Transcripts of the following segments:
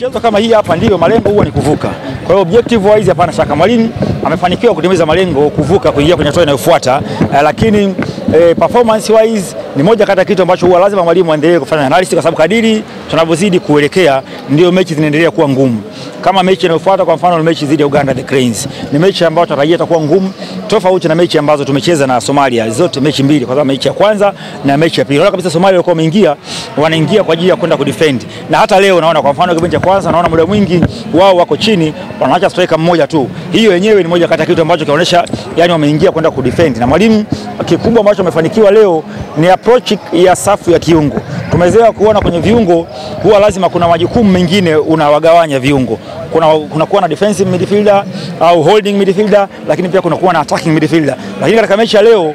Mchezo kama hii hapa ndio malengo huwa ni kuvuka. Kwa hiyo objective wise hapana shaka mwalimu amefanikiwa kutimiza malengo kuvuka kuingia kwenye hatua inayofuata, eh, lakini eh, performance wise ni moja kati ya kitu ambacho huwa lazima mwalimu aendelee kufanya analysis, kwa sababu kadiri tunavyozidi kuelekea ndio mechi zinaendelea kuwa ngumu. Kama mechi inayofuata kwa mfano ni mechi dhidi ya Uganda the Cranes, ni mechi ambayo tunatarajia itakuwa ngumu, tofauti na mechi ambazo tumecheza na Somalia, zote mechi mbili, kwa sababu mechi ya kwanza na mechi ya pili. Unaona kabisa Somalia walikuwa wameingia, wanaingia kwa ajili ya kwenda kudefend, na hata leo naona kwa mfano kipindi cha kwanza, naona muda mwingi wao wako chini, wanaacha striker mmoja tu. Hiyo yenyewe ni moja kati ya kitu ambacho kinaonyesha yani wameingia kwenda kudefend, na mwalimu kikubwa ambacho amefanikiwa leo ni approach ya safu ya kiungo. Tumezoea kuona kwenye viungo huwa lazima kuna majukumu mengine unawagawanya viungo kuna kunakuwa na defensive midfielder au holding midfielder, lakini pia kunakuwa na attacking midfielder. Lakini katika mechi ya leo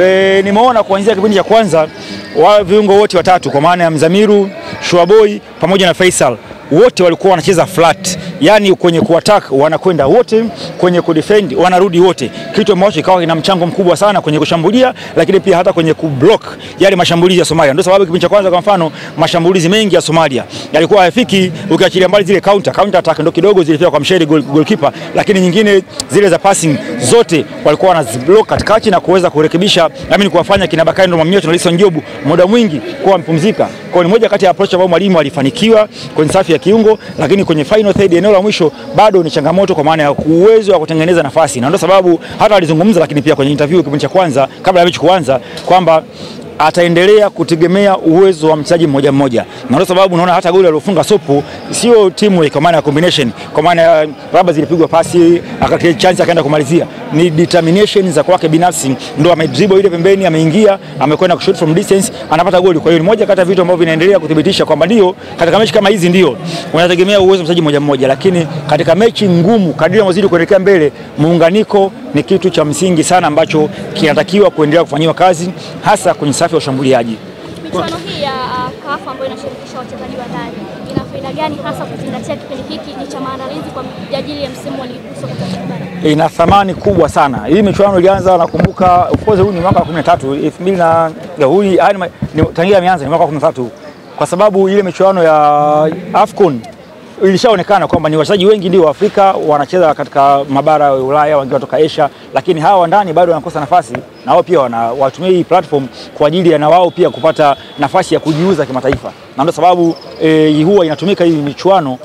e, nimeona kuanzia kipindi cha kwanza wa viungo wote watatu kwa maana ya Mzamiru, Shuaboy pamoja na Faisal wote walikuwa wanacheza flat, yani kwenye kuattack wanakwenda wote, kwenye kudefend wanarudi wote, kitu ambacho ikawa kina mchango mkubwa sana kwenye kushambulia, lakini pia hata kwenye kublock yale mashambulizi ya Somalia. Ndio sababu kipindi cha kwanza, kwa mfano, mashambulizi mengi ya Somalia yalikuwa hayafiki, ukiachilia mbali zile counter counter attack ndio kidogo zilifika kwa msheri goal, goalkeeper, lakini nyingine zile za passing zote walikuwa wanaziblock katikati na kuweza kurekebisha, nami kuwafanya kina Bakari ndo mamia na Lisson Jobu muda mwingi kuwa wamepumzika. Kwa ni moja kati ya approach ambayo mwalimu alifanikiwa kwenye safu ya kiungo, lakini kwenye final third, eneo la mwisho bado ni changamoto kwa maana ya uwezo wa kutengeneza nafasi, na ndio sababu hata alizungumza, lakini pia kwenye interview kipindi cha kwanza kabla ya mechi kuanza kwamba ataendelea kutegemea uwezo wa mchezaji mmoja mmoja, na ndio sababu unaona hata goli aliofunga Sopu sio teamwork, kwa maana ya combination, kwa maana ya labda zilipigwa pasi akakia chance akaenda kumalizia, ni determination za kwake binafsi, ndio amedribble ile pembeni, ameingia, amekwenda kushoot from distance, anapata goli. Kwa hiyo ni moja kati ya vitu ambavyo vinaendelea kuthibitisha kwamba ndio katika mechi kama hizi ndio unategemea uwezo wa mchezaji mmoja mmoja, lakini katika mechi ngumu, kadri unazidi kuelekea mbele, muunganiko ni kitu cha msingi sana ambacho kinatakiwa kuendelea kufanyiwa kazi hasa kwenye safu ya ushambuliaji. Michuano hii ya uh, CAF ambayo inashirikisha wachezaji wa ndani ina faida gani hasa kuzingatia kipindi hiki ni cha maandalizi kwa ajili ya msimu wa ligi kuu Ina thamani kubwa sana. Hii michuano ilianza, nakumbuka of course, huu ni mwaka wa 13 2000 na huu ni tangia imeanza ni mwaka wa 13 kwa sababu ile michuano ya AFCON ilishaonekana kwamba ni wachezaji wengi ndio wa Afrika wanacheza katika mabara ya Ulaya, wengine kutoka Asia, lakini hawa wa ndani bado wanakosa nafasi, na wao pia wanatumia hii platform kwa ajili ya na wao pia kupata nafasi ya kujiuza kimataifa, na ndio sababu e, huwa inatumika hii michuano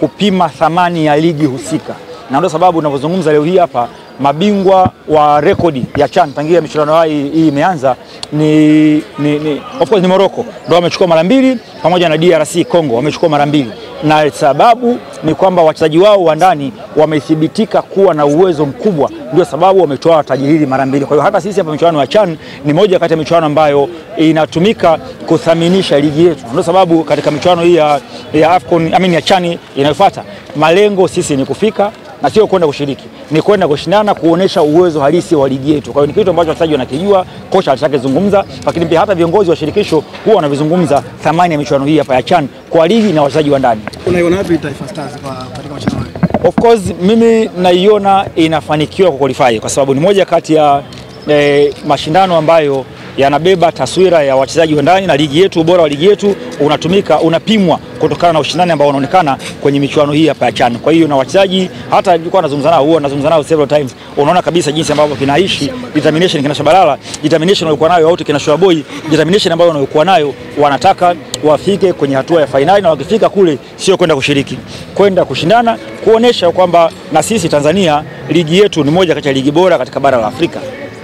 kupima thamani ya ligi husika, na ndio sababu unavyozungumza leo hii hapa mabingwa wa rekodi ya CHAN tangia michuano hii imeanza ni, ni, ni, of course ni Morocco. Ndio wamechukua mara mbili pamoja na DRC Congo wamechukua mara mbili, na sababu ni kwamba wachezaji wao wa ndani wamethibitika kuwa na uwezo mkubwa, ndio sababu wametoa taji hili mara mbili. Kwa hiyo hata sisi hapa michuano ya CHAN ni moja kati ya michuano ambayo inatumika kuthaminisha ligi yetu, ndio sababu katika michuano hii ya, ya AFCON, I mean ya CHAN inayofuata malengo sisi ni kufika na sio kwenda kushiriki, ni kwenda kushindana, kuonesha uwezo halisi wa ligi yetu. Kwa hiyo ni kitu ambacho wachezaji wanakijua, kocha alishakizungumza, lakini pia hata viongozi wa shirikisho huwa wanavizungumza thamani ya michuano hii hapa ya CHAN kwa ligi na wachezaji wa ndani. Unaiona wapi Taifa Stars kwa katika mashindano haya? Of course mimi naiona inafanikiwa kwa qualify kwa sababu ni moja kati ya eh, mashindano ambayo yanabeba taswira ya wachezaji wa ndani na ligi yetu. Ubora wa ligi yetu unatumika unapimwa kutokana na ushindani ambao unaonekana kwenye michuano hii hapa ya CHAN. Kwa hiyo na wachezaji hata nilikuwa nazungumza nao, huwa nazungumza nao several times, unaona kabisa jinsi ambavyo kinaishi determination, kina Shabalala determination walikuwa nayo, au kina Shoaboy determination ambayo wanayokuwa nayo, wanataka wafike kwenye hatua ya fainali, na wakifika kule sio kwenda kushiriki, kwenda kushindana, kuonesha kwamba na sisi Tanzania ligi yetu ni moja kati ya ligi bora katika bara la Afrika.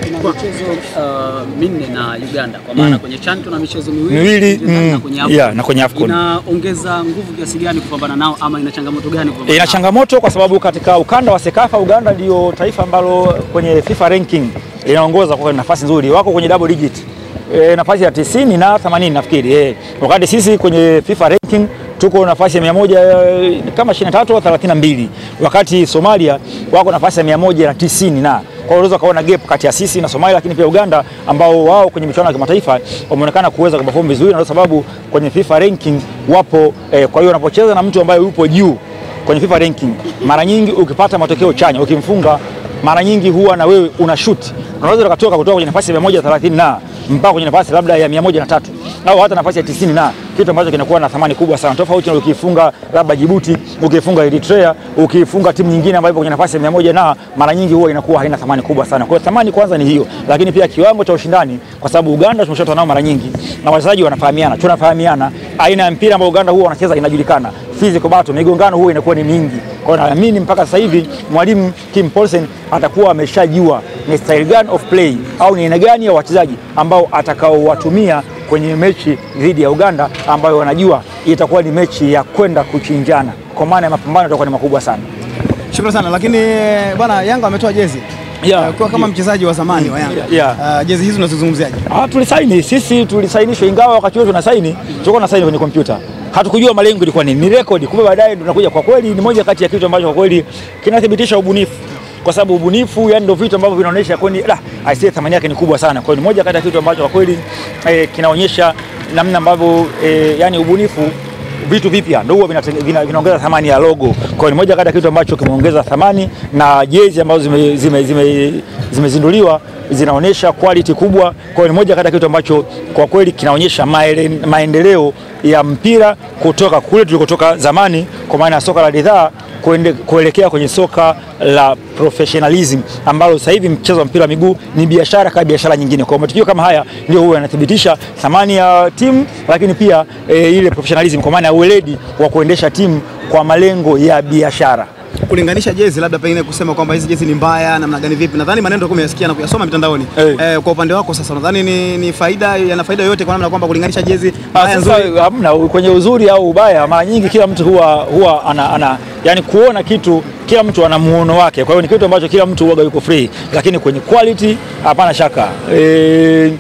Ina michezo uh, minne na Uganda kwa maana Mm. kwenye CHAN tuna michezo miwili Uganda na mm, kwenye yeah, na kwenye AFCON. Inaongeza nguvu kiasi gani kupambana nao ama ina changamoto gani kupambana Ina changamoto kwa sababu katika ukanda wa Sekafa Uganda ndio taifa ambalo kwenye FIFA ranking inaongoza kwa nafasi nzuri, wako kwenye double digit e, nafasi ya 90 na 80 nafikiri e. Wakati sisi kwenye FIFA ranking tuko nafasi ya 100 eh, kama 23 au 32, wakati Somalia wako nafasi ya 190 na kwa hiyo unaweza kaona gap kati ya sisi na Somalia, lakini pia Uganda ambao wao kwenye michuano ya kimataifa wameonekana kuweza kuperform vizuri, na ndio sababu kwenye FIFA ranking wapo eh, kwa hiyo unapocheza na mtu ambaye yupo juu kwenye FIFA ranking, mara nyingi ukipata matokeo chanya, ukimfunga mara nyingi huwa na wewe una shoot, unaweza ukatoka kutoka kwenye nafasi ya 130 na mpaka kwenye nafasi labda ya 103, au hata nafasi ya 90 na kitu ambacho kinakuwa na thamani kubwa sana, tofauti na ukifunga labda Djibouti, ukifunga Eritrea, ukifunga timu nyingine ambayo ipo kwenye nafasi ya 100 na mara nyingi huwa inakuwa haina thamani kubwa sana. Kwa hiyo thamani kwanza ni hiyo, lakini pia kiwango cha ushindani, kwa sababu Uganda tumeshatoa nao mara nyingi na wachezaji wanafahamiana, tunafahamiana, aina ya mpira ambao Uganda huwa wanacheza inajulikana, physical battle, migongano huwa inakuwa ni mingi. Kwa hiyo naamini mpaka sasa hivi mwalimu Kim Paulsen atakuwa ameshajua ni style gani of play au ni aina gani ya wachezaji ambao atakaowatumia kwenye mechi dhidi ya Uganda ambayo wanajua itakuwa ni mechi ya kwenda kuchinjana, kwa maana ya mapambano yatakuwa ni makubwa sana. Shukrani sana. Lakini bwana, Yanga ametoa jezi Yeah. Eh, kwa kama yeah, mchezaji wa zamani wa Yanga Yeah. Uh, jezi hizi unazozungumziaje? Ah, tulisaini sisi, tulisainishwa, ingawa wakati wetu na tunasaini tulikuwa na saini kwenye kompyuta, hatukujua malengo ilikuwa nini, ni rekodi. Kumbe baadaye tunakuja. Kwa kweli ni moja kati ya kitu ambacho kwa kweli kinathibitisha ubunifu, kwa sababu ubunifu, yani ndio vitu ambavyo vinaonyesha kwani la aisee, thamani yake ni kubwa sana. Kwa hiyo ni moja kati ya kitu ambacho kwa kweli eh, kinaonyesha namna ambavyo eh, yani ubunifu vitu vipya ndio huwa vinaongeza vina- vina thamani ya logo. Kwa hiyo ni moja kati ya kitu ambacho kimeongeza thamani, na jezi ambazo zimezinduliwa zime, zime, zimezinduliwa zinaonyesha quality kubwa. Kwa hiyo ni moja kati ya kitu ambacho kwa kweli kinaonyesha maendeleo ya mpira kutoka kule tulikotoka zamani, kwa maana ya soka la ridhaa kuelekea kwenye soka la professionalism ambalo sasa hivi mchezo wa mpira wa miguu ni biashara kama biashara nyingine. Kwa matukio kama haya ndio huwa yanathibitisha thamani ya timu, lakini pia e, ile professionalism kwa maana ya uweledi wa kuendesha timu kwa malengo ya biashara. Kulinganisha jezi labda pengine kusema kwamba hizi jezi ni mbaya namna gani vipi? Nadhani maneno ndio umeyasikia na kuyasoma mitandaoni. Hey. Eh, kwa upande wako sasa nadhani ni, ni faida yana faida yoyote kwa namna kwamba kulinganisha jezi Ah, mbaya nzuri. hamna kwenye uzuri au ubaya, mara nyingi kila mtu huwa, huwa ana, ana yani kuona kitu, kila mtu ana muono wake. Kwa hiyo ni kitu ambacho kila mtu huaga yuko free, lakini kwenye quality hapana shaka e,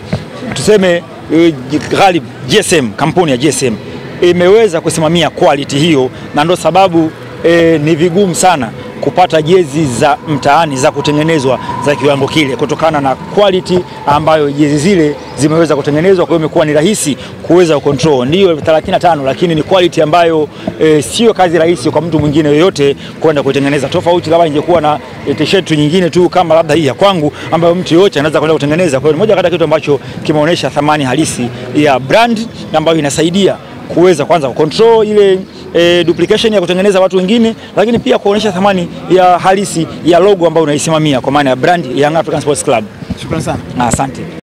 tuseme e, Ghalib GSM, kampuni ya GSM imeweza kusimamia quality hiyo, na ndo sababu e, ni vigumu sana kupata jezi za mtaani za kutengenezwa za kiwango kile kutokana na quality ambayo jezi zile zimeweza kutengenezwa. Kwa hiyo imekuwa ni rahisi kuweza control, ndio 35 lakini ni quality ambayo e, sio kazi rahisi kwa mtu mwingine yoyote kwenda kuitengeneza, tofauti labda ingekuwa na e, t-shirt nyingine tu kama labda hii ya kwangu ambayo mtu yoyote anaweza kwenda kutengeneza. Kwa hiyo ni moja kati ya kitu ambacho kimeonyesha thamani halisi ya brand ambayo inasaidia kuweza kwanza control ile e, duplication ya kutengeneza watu wengine, lakini pia kuonyesha thamani ya halisi ya logo ambayo unaisimamia kwa maana ya brand ya Young African Sports Club. Shukrani sana. Asante.